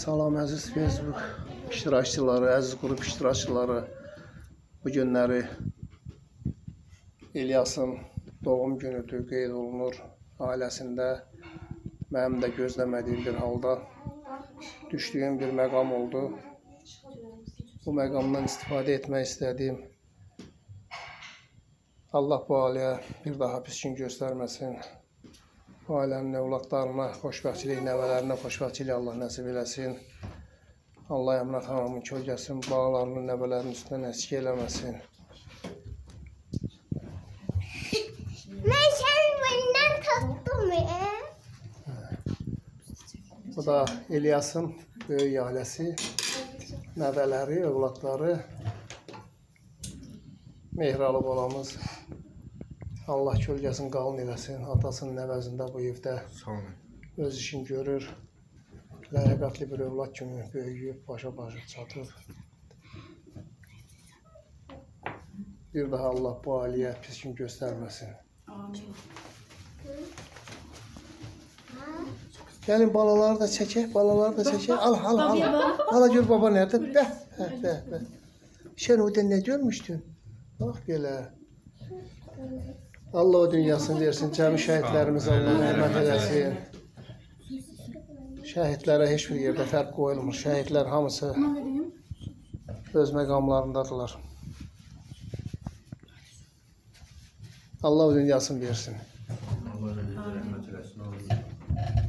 Salam əziz Facebook iştirakçıları, əziz qrup iştirakçıları. Bu günləri İlyasın doğum günüdür, qeyd olunur. Ailəsində mənim də gözləmədiyim bir halda düşdüyüm bir məqam oldu. Bu məqamdan istifadə etmək istədim. Allah bu ailəyə bir daha pis gün göstərməsin. Ailənin övladlarına xoşbəxtçilik, nəvələrinə xoşbəxtçilik Allah nəsib eləsin. Allah Əmrə xanımın kölgəsini bağlarının, nəvələrinin üstündən əksik eləməsin. Ben senin benden tattım ya. Bu da İlyasın böyük ailəsi, nəvələri, övladları, Mehralı balamız. Allah kölgəsini qalın eləsin. Atasının nəvəzində bu evdə öz işini görür. Ləyaqətli bir övlad kimi böyüyüb, başa-başa çatıb. Bir daha Allah bu ailəyə pis gün göstərməsin. Gəlin balaları da çəkək, balaları da çəkək. Al, al, al. Al, gör baba nerede? Bəh, bəh, bəh, bəh. Sen orada ne görmüştün? Bak belə. Allah o dünyasını versin, cəmi şəhidlərimizə Allah rəhmət eləsin. Şəhidlərə heç bir yerdə fərq qoyulmur. Şəhidlər hamısı öz məqamlarındadılar. Allah o dünyasını versin. Allah razı olsun.